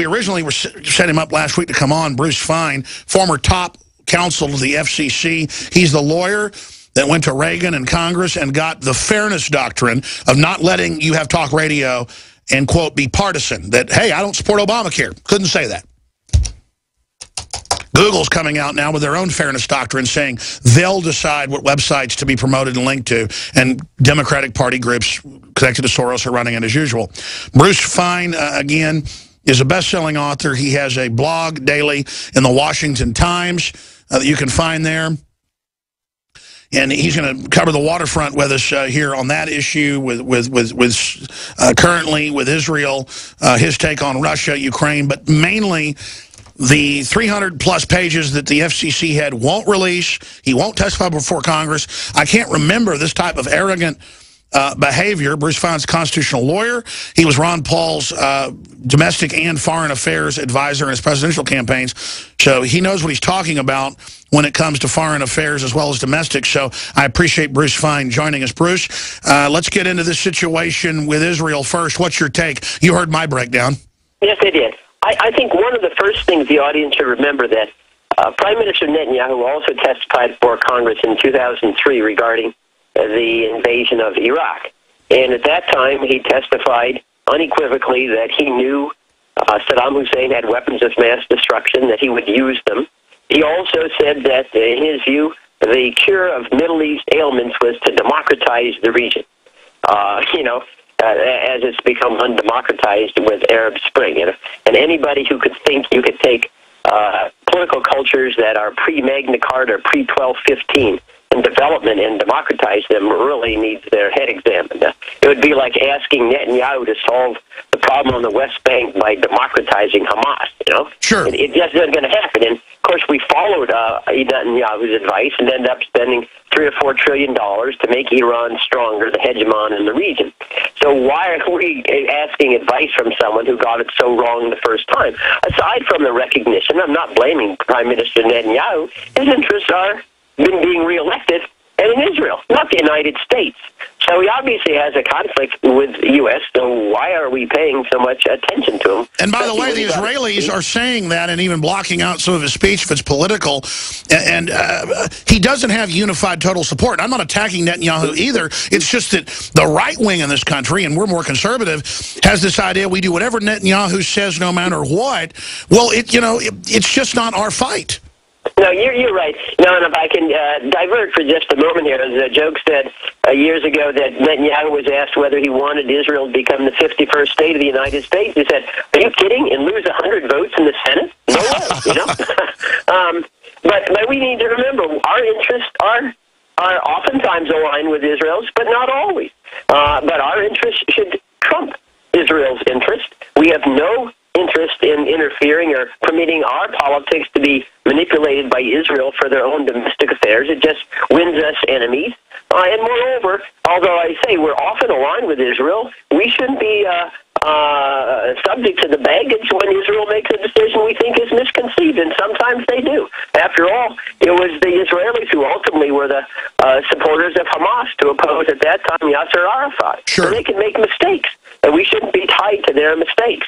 We originally were set him up last week to come on, Bruce Fein, former top counsel to the FCC. He's the lawyer that went to Reagan and Congress and got the fairness doctrine of not letting you have talk radio and, quote, be partisan. That, hey, I don't support Obamacare. Couldn't say that. Google's coming out now with their own fairness doctrine saying they'll decide what websites to be promoted and linked to, and Democratic Party groups connected to Soros are running it as usual. Bruce Fein, uh, again, is a best-selling author. He has a blog daily in the Washington Times uh, that you can find there. And he's going to cover the waterfront with us uh, here on that issue, with with with, with uh, currently with Israel, uh, his take on Russia, Ukraine, but mainly the 300 plus pages that the FCC had won't release. He won't testify before Congress. I can't remember this type of arrogant uh, behavior. Bruce Fein's constitutional lawyer. He was Ron Paul's uh, domestic and foreign affairs advisor in his presidential campaigns. So he knows what he's talking about when it comes to foreign affairs as well as domestic. So I appreciate Bruce Fein joining us. Bruce, uh, let's get into this situation with Israel first. What's your take? You heard my breakdown. Yes, I did. I, I think one of the first things the audience should remember that uh, Prime Minister Netanyahu also testified for Congress in 2003 regarding the invasion of Iraq. And at that time, he testified unequivocally that he knew uh, Saddam Hussein had weapons of mass destruction, that he would use them. He also said that, in his view, the cure of Middle East ailments was to democratize the region. Uh, you know, uh, as it's become undemocratized with Arab Spring. And, and anybody who could think you could take uh, political cultures that are pre-Magna Carta or pre-1215 and development and democratize them really needs their head examined. It would be like asking Netanyahu to solve the problem on the West Bank by democratizing Hamas. You know, sure, it, it just isn't going to happen. And of course, we followed uh, Netanyahu's advice and ended up spending three or four trillion dollars to make Iran stronger, the hegemon in the region. So why are we asking advice from someone who got it so wrong the first time? Aside from the recognition, I'm not blaming Prime Minister Netanyahu. His interests are been being reelected and in Israel, not the United States. So he obviously has a conflict with the U.S., so why are we paying so much attention to him? And by the way, the Israelis are saying that and even blocking out some of his speech if it's political. And uh, he doesn't have unified total support. I'm not attacking Netanyahu either. It's just that the right wing in this country, and we're more conservative, has this idea we do whatever Netanyahu says no matter what. Well, it you know, it, it's just not our fight. No, you're, you're right. No, and if I can uh, divert for just a moment here, as a joke said uh, years ago that Netanyahu was asked whether he wanted Israel to become the 51st state of the United States. He said, "Are you kidding? And lose 100 votes in the Senate? No way." You know. um, but but we need to remember our interests are are oftentimes aligned with Israel's, but not always. Uh, but our interests should trump Israel's interest. We have no interest in interfering or permitting our politics to be manipulated by Israel for their own domestic affairs. It just wins us enemies. Uh, and moreover, although I say we're often aligned with Israel, we shouldn't be uh, uh, subject to the baggage when Israel makes a decision we think is misconceived, and sometimes they do. After all, it was the Israelis who ultimately were the uh, supporters of Hamas to oppose at that time Yasser Arafat. Sure. So they can make mistakes, and we shouldn't be tied to their mistakes.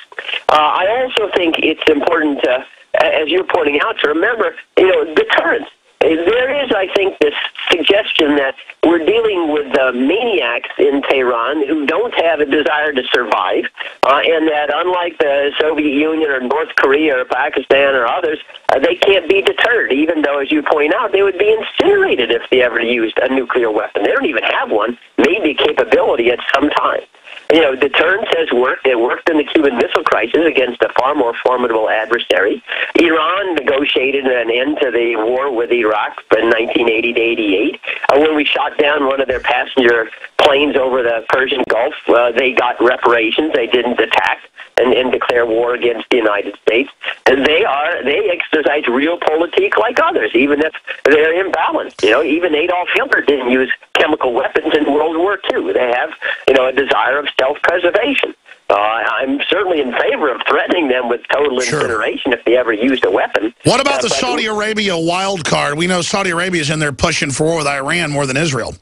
Uh, I also think it's important to, as you're pointing out, to remember, you know, deterrence. There is, I think, this suggestion that we're dealing with uh, maniacs in Tehran who don't have a desire to survive, uh, and that unlike the Soviet Union or North Korea or Pakistan or others, uh, they can't be deterred, even though, as you point out, they would be incinerated if they ever used a nuclear weapon. They don't even have one, maybe capability at some time you know, deterrence has worked. It worked in the Cuban Missile Crisis against a far more formidable adversary. Iran negotiated an end to the war with Iraq in 1980 to 88. Uh, when we shot down one of their passenger planes over the Persian Gulf, uh, they got reparations. They didn't attack and, and declare war against the United States. And they are they exercise realpolitik like others, even if they're imbalanced. You know, even Adolf Hitler didn't use chemical weapons War II. They have you know a desire of self-preservation. Uh, I'm certainly in favor of threatening them with total Sure. incineration if they ever used a weapon. What about Uh, the Saudi Arabia wild card? We know Saudi Arabia is in there pushing for war with Iran more than Israel.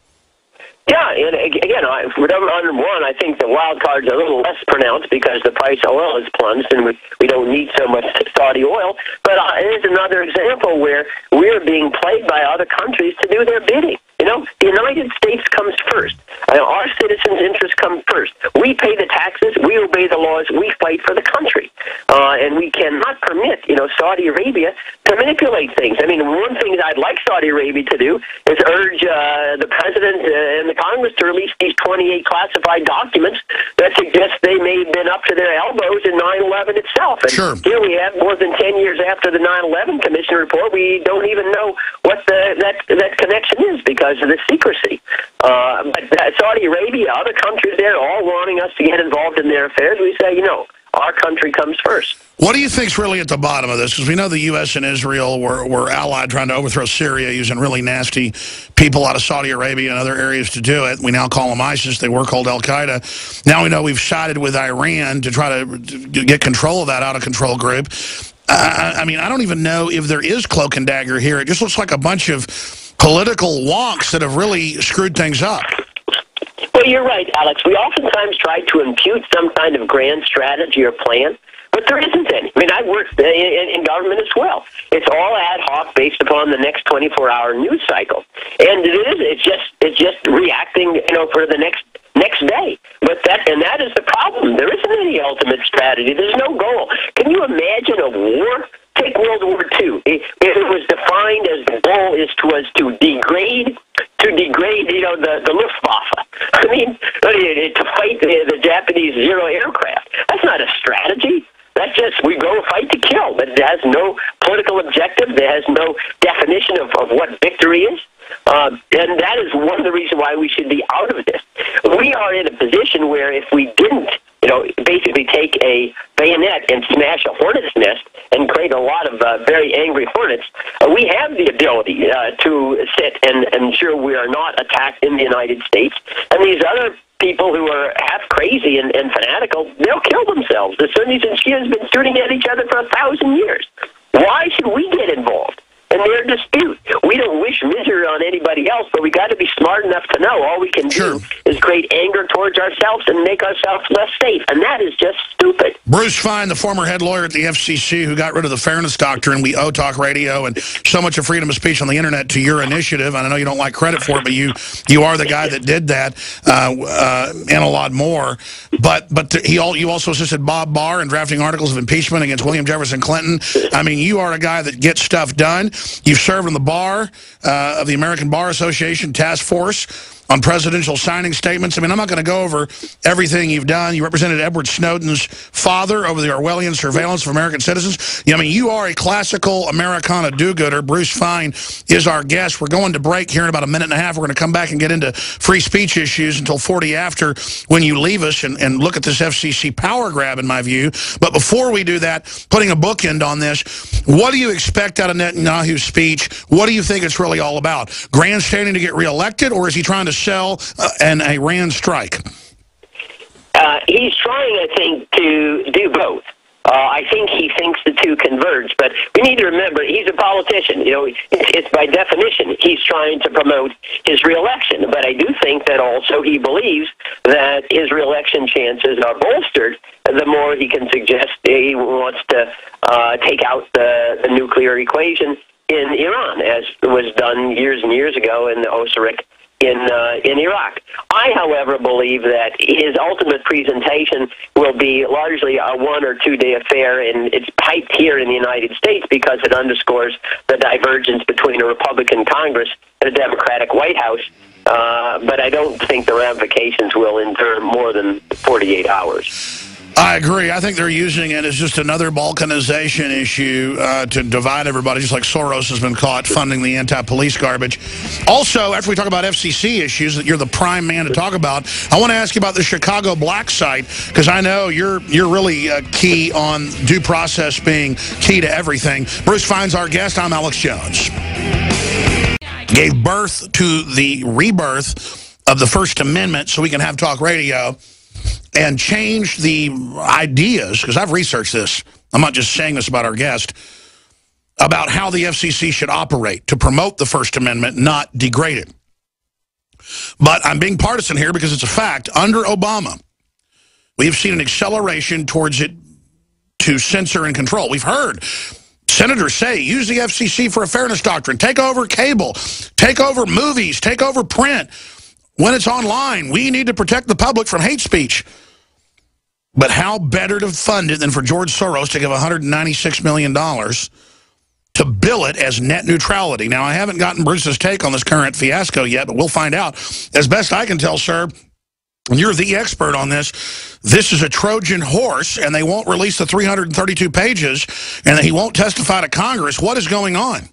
Yeah, and again, for number one, I think the wild card's a little less pronounced because the price of oil has plunged and we, we don't need so much Saudi oil. But uh, it is another example where we're being played by other countries to do their bidding. You know, the United States comes first. Uh, our citizens' interests come first. We pay the taxes, we obey the laws, we fight for the country. Uh, and we cannot permit, you know, Saudi Arabia to manipulate things. I mean, one thing that I'd like Saudi Arabia to do is urge uh, the president uh, and the Congress to release these 28 classified documents that suggest they may have been up to their elbows in 9-11 itself. And sure. here we have more than 10 years after the 9-11 Commission report, we don't even know what the, that, that connection is because because of the secrecy. Uh, but Saudi Arabia, other countries there, all wanting us to get involved in their affairs. We say, you know, our country comes first. What do you think's really at the bottom of this? Because we know the U.S. and Israel were, were allied trying to overthrow Syria using really nasty people out of Saudi Arabia and other areas to do it. We now call them ISIS. They were called Al-Qaeda. Now we know we've sided with Iran to try to get control of that out-of-control group. Uh, I mean, I don't even know if there is cloak and dagger here. It just looks like a bunch of political wonks that have really screwed things up. Well, you're right, Alex. We oftentimes try to impute some kind of grand strategy or plan, but there isn't any. I mean, I work in, government as well. It's all ad hoc based upon the next 24-hour news cycle, and it is. It's just it's just reacting, you know, for the next next day. But that and that is the problem. There isn't any ultimate strategy. There's no goal. Can you imagine a war take World War II. It, it was defined as the goal is to was to degrade to degrade, you know, the, the Luftwaffe. I mean, to fight the, the Japanese zero aircraft. That's not a strategy. That's just we go fight to kill. But it has no political objective. There has no definition of, of what victory is. Uh, and that is one of the reasons why we should be out of this. We are in a position where if we didn't you know, basically take a bayonet and smash a hornet's nest and create a lot of uh, very angry hornets, uh, we have the ability uh, to sit and ensure we are not attacked in the United States. And these other people who are half crazy and, and fanatical, they'll kill themselves. The Sunnis and Shias have been shooting at each other for a thousand years. Why should we get involved? In their dispute. We don't wish misery on anybody else, but we got to be smart enough to know all we can sure. do is create anger towards ourselves and make ourselves less safe, and that is just stupid. Bruce Fein, the former head lawyer at the FCC who got rid of the fairness doctrine, we owe talk radio and so much of freedom of speech on the internet to your initiative. And I know you don't like credit for it, but you you are the guy that did that uh, uh, and a lot more. But but he all, you also assisted Bob Barr in drafting articles of impeachment against William Jefferson Clinton. I mean, you are a guy that gets stuff done. You've served on the bar uh, of the American Bar Association Task Force on presidential signing statements. I mean, I'm not going to go over everything you've done. You represented Edward Snowden's father over the Orwellian surveillance of American citizens. I mean, you are a classical Americana do-gooder. Bruce Fein is our guest. We're going to break here in about a minute and a half. We're going to come back and get into free speech issues until 40 after when you leave us and, and look at this FCC power grab, in my view. But before we do that, putting a bookend on this, what do you expect out of Netanyahu's speech? What do you think it's really all about? Grandstanding to get reelected, or is he trying to shell uh, an Iran strike? Uh, he's trying, I think, to do both. Uh, I think he thinks the two converge, but we need to remember he's a politician. You know, it's, it's by definition he's trying to promote his reelection. But I do think that also he believes that his reelection chances are bolstered the more he can suggest he wants to uh, take out the, the nuclear equation in Iran, as was done years and years ago in the Osirak in uh, in Iraq. I, however, believe that his ultimate presentation will be largely a one or two day affair, and it's piped here in the United States because it underscores the divergence between a Republican Congress and a Democratic White House. Uh, but I don't think the ramifications will endure more than 48 hours. I agree. I think they're using it as just another balkanization issue uh, to divide everybody, just like Soros has been caught funding the anti-police garbage. Also, after we talk about FCC issues that you're the prime man to talk about, I want to ask you about the Chicago Black site, because I know you're you're really uh, key on due process being key to everything. Bruce Fein's our guest. I'm Alex Jones. Gave birth to the rebirth of the First Amendment so we can have talk radio and change the ideas, because I've researched this, I'm not just saying this about our guest, about how the FCC should operate to promote the First Amendment, not degrade it. But I'm being partisan here because it's a fact. Under Obama, we've seen an acceleration towards it to censor and control. We've heard senators say, use the FCC for a fairness doctrine. Take over cable. Take over movies. Take over print. When it's online, we need to protect the public from hate speech. But how better to fund it than for George Soros to give $196 million to bill it as net neutrality? Now, I haven't gotten Bruce's take on this current fiasco yet, but we'll find out. As best I can tell, sir, and you're the expert on this, this is a Trojan horse, and they won't release the 332 pages, and he won't testify to Congress. What is going on?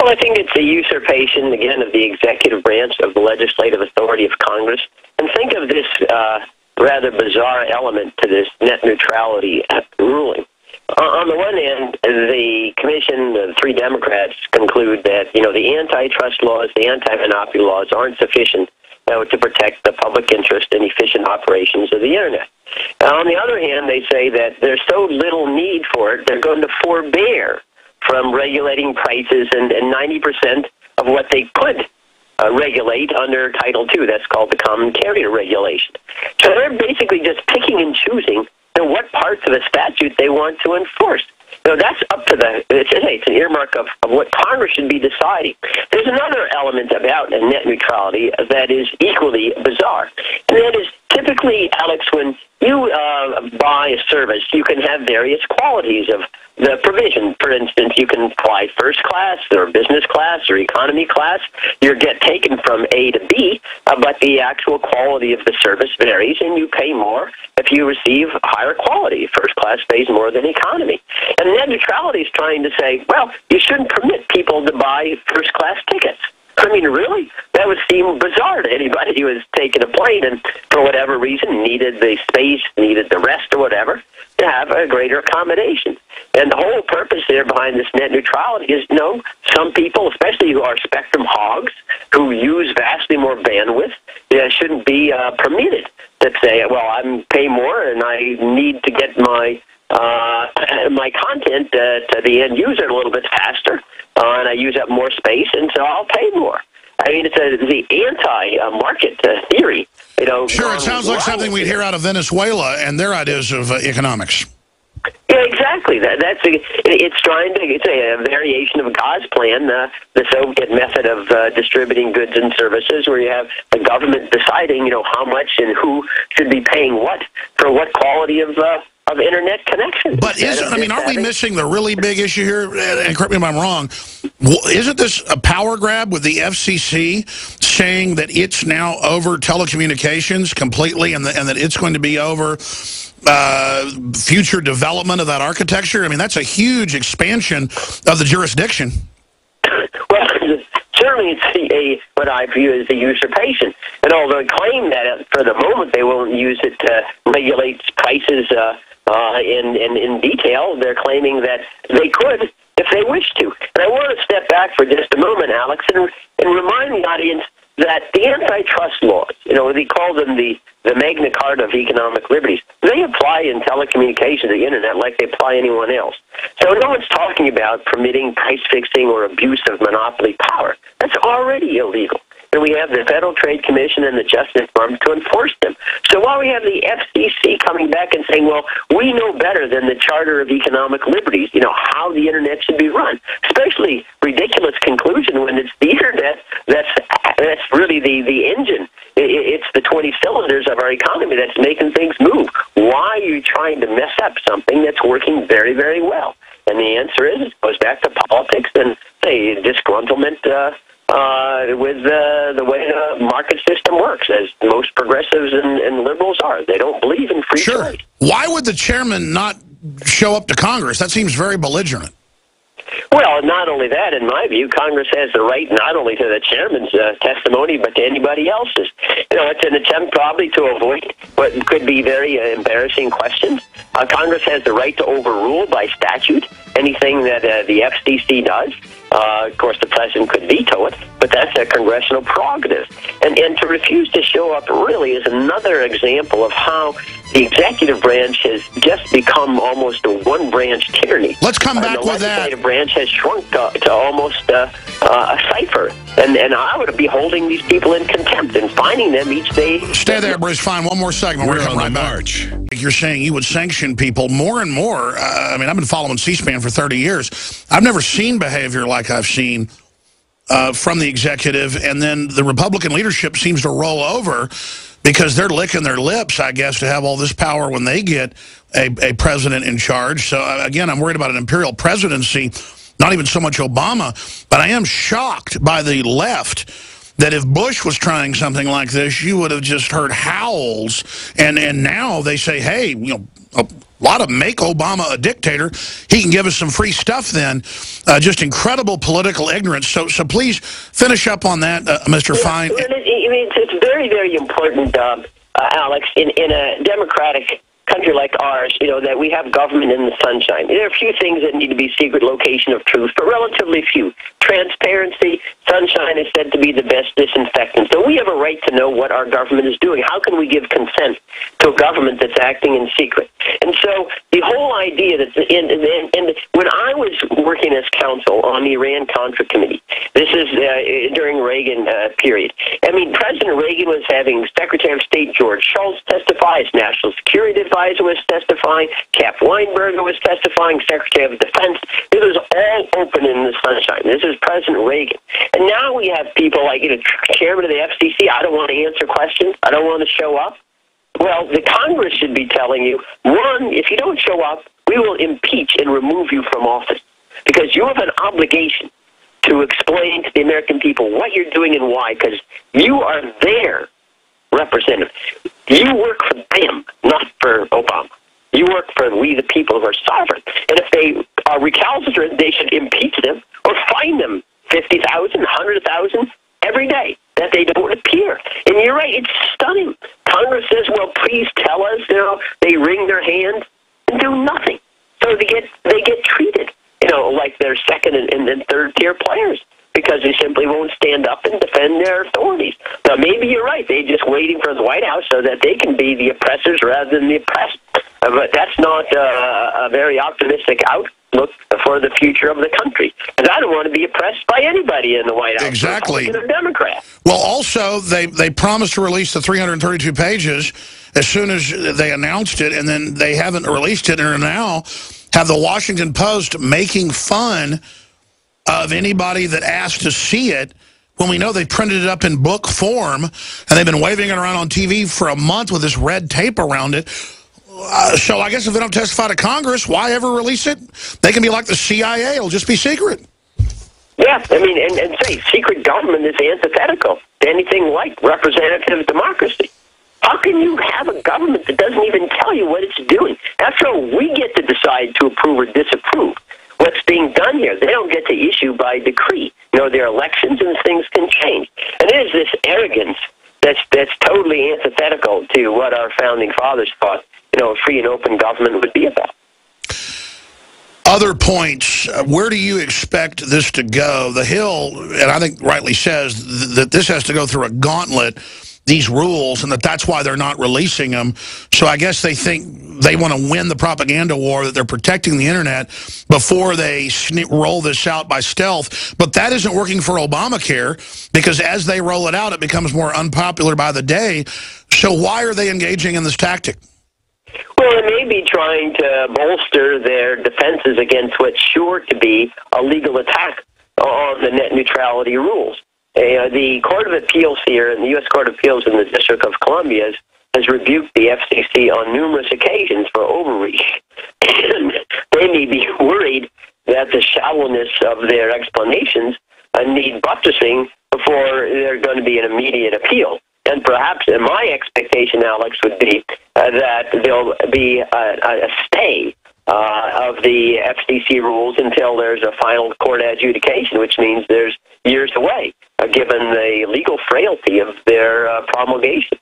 Well, I think it's a usurpation, again, of the executive branch of the legislative authority of Congress. And think of this uh, rather bizarre element to this net neutrality ruling. Uh, on the one hand, the commission, the three Democrats, conclude that you know the antitrust laws, the anti-monopoly laws aren't sufficient uh, to protect the public interest and efficient operations of the internet. Now, on the other hand, they say that there's so little need for it, they're going to forbear from regulating prices and, and 90% of what they could uh, regulate under Title II. That's called the Common Carrier Regulation. So they're basically just picking and choosing you know, what parts of the statute they want to enforce. So that's up to the, it's, it's an earmark of, of what Congress should be deciding. There's another element about net neutrality that is equally bizarre, and that is typically, Alex, when you uh, buy a service, you can have various qualities of the provision. For instance, you can fly first class or business class or economy class. You get taken from A to B, uh, but the actual quality of the service varies, and you pay more if you receive higher quality. First class pays more than economy. And net neutrality is trying to say, well, you shouldn't permit people to buy first class tickets. I mean, really? That would seem bizarre to anybody who was taking a plane and, for whatever reason, needed the space, needed the rest, or whatever, to have a greater accommodation. And the whole purpose there behind this net neutrality is, you know, some people, especially who are spectrum hogs, who use vastly more bandwidth, yeah, shouldn't be uh, permitted to say, well, I'm pay more and I need to get my uh, my content uh, to the end user a little bit faster, uh, and I use up more space, and so I'll pay more. I mean, it's a, the anti-market uh, theory. You know, sure, it sounds like something we'd hear out of Venezuela and their ideas of uh, economics. Yeah, exactly. That, that's a, it's trying to it's a, a variation of Gosplan, uh, the Soviet method of uh, distributing goods and services, where you have the government deciding, you know, how much and who should be paying what for what quality of uh, of internet connection. But isn't, I mean, aren't we missing the really big issue here? And correct me if I'm wrong. Isn't this a power grab with the FCC saying that it's now over telecommunications completely and, the, and that it's going to be over uh, future development of that architecture? I mean, that's a huge expansion of the jurisdiction. Well, certainly it's a, what I view as a usurpation. And although they claim that for the moment they won't use it to regulate prices uh, uh, in, in, in detail. They're claiming that they could if they wish to. And I want to step back for just a moment, Alex, and, and remind the audience that the antitrust laws, you know, they call them the, the Magna Carta of economic liberties, they apply in telecommunications, the internet, like they apply anyone else. So no one's talking about permitting price fixing or abuse of monopoly power. That's already illegal and we have the Federal Trade Commission and the Justice Department to enforce them. So while we have the FCC coming back and saying, well, we know better than the Charter of Economic Liberties, you know, how the Internet should be run, especially ridiculous conclusion when it's the Internet that's, that's really the, the engine. It's the 20 cylinders of our economy that's making things move. Why are you trying to mess up something that's working very, very well? And the answer is it goes back to politics and, say, disgruntlement uh, uh, with uh, the way the market system works, as most progressives and, and liberals are. They don't believe in free sure. trade. Why would the chairman not show up to Congress? That seems very belligerent. Well, not only that, in my view, Congress has the right not only to the chairman's uh, testimony, but to anybody else's. You know, it's an attempt probably to avoid what could be very uh, embarrassing questions. Uh, Congress has the right to overrule by statute anything that uh, the FCC does. Uh, of course, the president could veto it, but that's a congressional prerogative. And, and to refuse to show up really is another example of how the executive branch has just become almost a one-branch tyranny. Let's come back uh, the with that. The legislative branch has shrunk to, to almost uh, uh, a cipher. And, and I would be holding these people in contempt and fining them each day. Stay there, Bruce. Fein. One more segment. We're, We're on right the back. march. You're saying you would sanction people more and more. Uh, I mean, I've been following C-SPAN for 30 years. I've never seen behavior like I've seen uh, from the executive, and then the Republican leadership seems to roll over because they're licking their lips, I guess, to have all this power when they get a, a president in charge. So, uh, again, I'm worried about an imperial presidency, not even so much Obama, but I am shocked by the left that if Bush was trying something like this, you would have just heard howls. And, and now they say, hey, you know, a lot of make Obama a dictator. He can give us some free stuff then. Uh, just incredible political ignorance. So so please finish up on that, uh, Mr. Yeah, Fein. well, it- I mean, it's, it's very, very important, um, uh, Alex, in, in a democratic country like ours, you know, that we have government in the sunshine. There are a few things that need to be secret location of truth, but relatively few. Transparency, sunshine is said to be the best disinfectant. So we have a right to know what our government is doing. How can we give consent to a government that's acting in secret? And so the whole idea that, and, and, and when I was working as counsel on the Iran Contra Committee, this is uh, during Reagan uh, period. I mean, President Reagan was having Secretary of State George Shultz testify, his national security advisor was testifying, Cap Weinberger was testifying, Secretary of Defense. It was all open in the sunshine. This is President Reagan. And now we have people like, you know, Chairman of the FCC, I don't want to answer questions. I don't want to show up. Well, the Congress should be telling you, one, if you don't show up, we will impeach and remove you from office because you have an obligation to explain to the American people what you're doing and why because you are their representative. You work for them, not for Obama. You work for we the people who are sovereign. And if they are recalcitrant, they should impeach them or fine them 50,000, 100,000 every day that they don't appear. And you're right, it's stunning. Congress says, well, please tell us. You know, they wring their hands and do nothing. So they get they get treated, you know, like they're second and, and, and third tier players because they simply won't stand up and defend their authorities. Now, maybe you're right. They're just waiting for the White House so that they can be the oppressors rather than the oppressed. But that's not uh, a very optimistic outlook for the future of the country. Because I don't want to be oppressed by anybody in the White House. Exactly. Republican or Democrat. Well, also, they, they promised to release the 332 pages as soon as they announced it, and then they haven't released it, and are now have the Washington Post making fun of anybody that asked to see it when we know they printed it up in book form, and they've been waving it around on TV for a month with this red tape around it. Uh, so I guess if they don't testify to Congress, why ever release it? They can be like the CIA. It'll just be secret. Yeah, I mean, and, and say secret government is antithetical to anything like representative democracy. How can you have a government that doesn't even tell you what it's doing? After all, we get to decide to approve or disapprove what's being done here. They don't get to issue by decree. You know, there are elections and things can change. And is this arrogance that's that's totally antithetical to what our founding fathers thought, know, free and open government would be about. Other points, where do you expect this to go? The Hill, and I think rightly says th that this has to go through a gauntlet, these rules, and that that's why they're not releasing them. So I guess they think they want to win the propaganda war, that they're protecting the Internet before they roll this out by stealth. But that isn't working for Obamacare, because as they roll it out, it becomes more unpopular by the day. So why are they engaging in this tactic? Well, they may be trying to bolster their defenses against what's sure to be a legal attack on the net neutrality rules. Uh, the Court of Appeals here, and the U.S. Court of Appeals in the District of Columbia, has, has rebuked the FCC on numerous occasions for overreach. They may be worried that the shallowness of their explanations uh, need buttressing before there's going to be an immediate appeal. And perhaps my expectation, Alex, would be uh, that there'll be a, a stay uh, of the FCC rules until there's a final court adjudication, which means there's years away, uh, given the legal frailty of their uh, promulgation.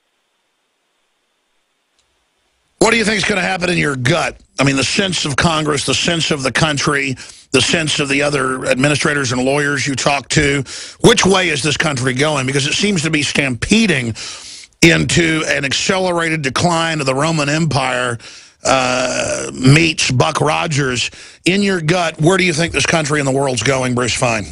What do you think is going to happen in your gut? I mean, the sense of Congress, the sense of the country, the sense of the other administrators and lawyers you talk to. Which way is this country going? Because it seems to be stampeding into an accelerated decline of the Roman Empire uh, meets Buck Rogers. In your gut, where do you think this country and the world's going, Bruce Fein?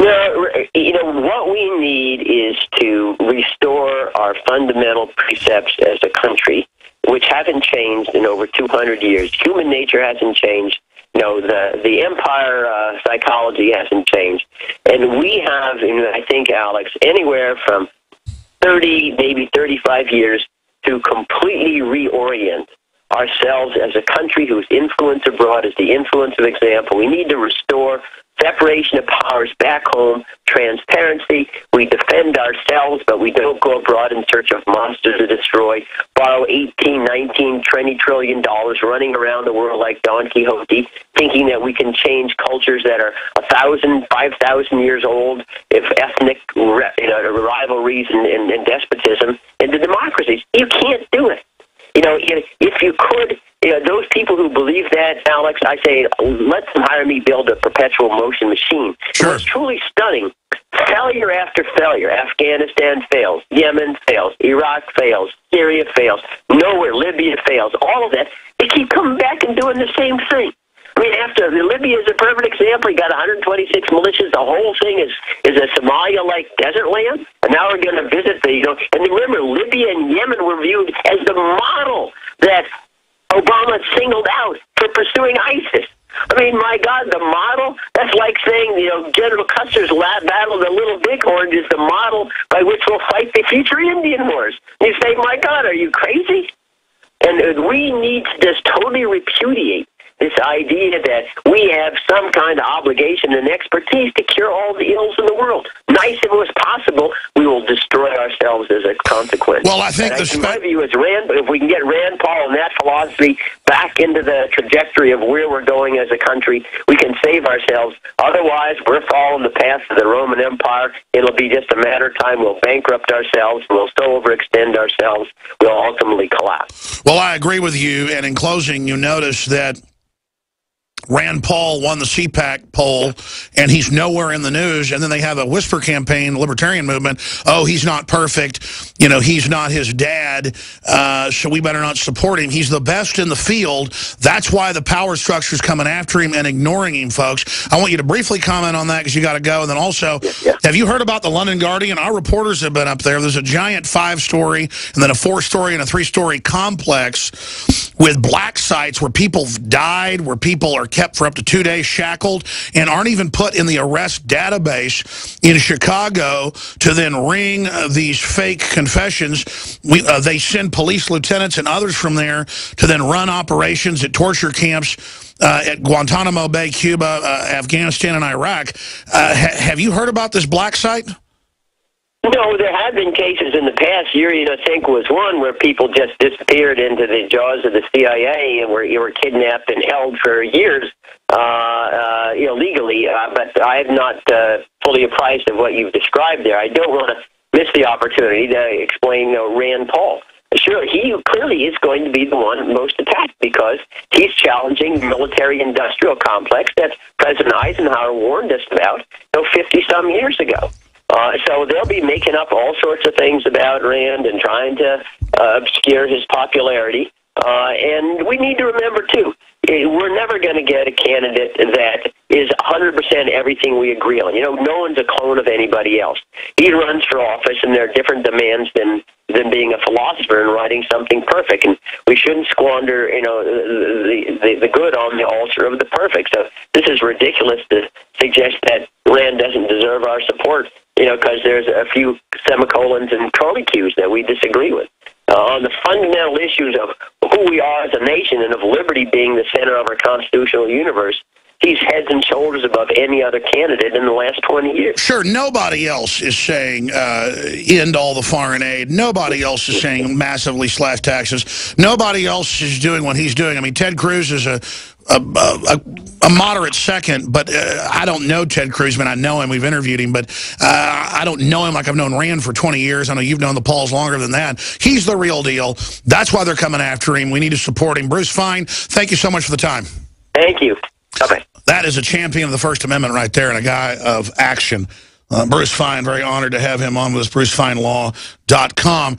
Well, you know, what we need is to restore our fundamental precepts as a country which haven't changed in over 200 years. Human nature hasn't changed. You know, the the empire uh, psychology hasn't changed, and we have, know, I think, Alex, anywhere from 30, maybe 35 years to completely reorient ourselves as a country whose influence abroad is the influence of example. We need to restore separation of powers back home, transparency. We defend ourselves, but we don't go abroad in search of monsters to destroy. Borrow 18, 19, 20 trillion dollars running around the world like Don Quixote, thinking that we can change cultures that are a thousand, five thousand years old, if ethnic you know, rivalries and, and, and despotism into democracies. You can't do it. You know, if, if you could you know, those people who believe that, Alex, I say, let them hire me build a perpetual motion machine. Sure. It's truly stunning. Failure after failure. Afghanistan fails. Yemen fails. Iraq fails. Syria fails. Nowhere. Libya fails. All of that. They keep coming back and doing the same thing. I mean, after Libya is a perfect example. You got 126 militias. The whole thing is is a Somalia-like desert land. And now we're going to visit the, you know, and remember, Libya and Yemen were viewed as the model that Obama singled out for pursuing ISIS. I mean, my God, the model, that's like saying, you know, General Custer's battle of the Little Bighorn is the model by which we'll fight the future Indian wars. You say, my God, are you crazy? And uh, we need to just totally repudiate this idea that we have some kind of obligation and expertise to cure all the ills in the world. Nice if it was possible, we will destroy ourselves as a consequence. Well, I think and the my view is Rand. If we can get Rand Paul and that philosophy back into the trajectory of where we're going as a country, we can save ourselves. Otherwise, we're following the path of the Roman Empire. It'll be just a matter of time. We'll bankrupt ourselves. We'll so overextend ourselves. We'll ultimately collapse. Well, I agree with you. And in closing, you notice that Rand Paul won the CPAC poll, and he's nowhere in the news. And then they have a whisper campaign, libertarian movement. Oh, he's not perfect. You know, he's not his dad, uh, so we better not support him. He's the best in the field. That's why the power structure is coming after him and ignoring him, folks. I want you to briefly comment on that because you got to go. And then also, yeah. have you heard about the London Guardian? Our reporters have been up there. There's a giant five-story and then a four-story and a three-story complex with black sites where people died, where people are kept for up to two days shackled and aren't even put in the arrest database in Chicago to then ring uh, these fake confessions. We, uh, they send police lieutenants and others from there to then run operations at torture camps uh, at Guantanamo Bay, Cuba, uh, Afghanistan, and Iraq. Uh, ha have you heard about this black site? No, there have been cases in the past. Yuri, I think, was one where people just disappeared into the jaws of the CIA and were were kidnapped and held for years uh, uh, illegally. Uh, but I have not uh, fully apprised of what you've described there. I don't want to the opportunity to explain uh, Rand Paul. Sure, he clearly is going to be the one most attacked because he's challenging the military-industrial complex that President Eisenhower warned us about, you know, 50 some years ago. Uh, so they'll be making up all sorts of things about Rand and trying to uh, obscure his popularity. Uh, and we need to remember, too, eh, we're never going to get a candidate that is 100% everything we agree on. You know, no one's a clone of anybody else. He runs for office, and there are different demands than than being a philosopher and writing something perfect. And we shouldn't squander, you know, the, the the good on the altar of the perfect. So this is ridiculous to suggest that Rand doesn't deserve our support you know, because there's a few semicolons and curly cues that we disagree with. Uh, on the fundamental issues of who we are as a nation and of liberty being the center of our constitutional universe, he's heads and shoulders above any other candidate in the last 20 years. Sure, nobody else is saying uh, end all the foreign aid. Nobody else is saying massively slash taxes. Nobody else is doing what he's doing. I mean, Ted Cruz is a a, a, a, moderate second, but uh, I don't know Ted Cruz. I mean, I know him. We've interviewed him, but uh, I don't know him like I've known Rand for 20 years. I know you've known the Pauls longer than that. He's the real deal. That's why they're coming after him. We need to support him. Bruce Fein, thank you so much for the time. Thank you. That is a champion of the First Amendment right there and a guy of action. Uh, Bruce Fein, very honored to have him on with us, brucefeinlaw.com.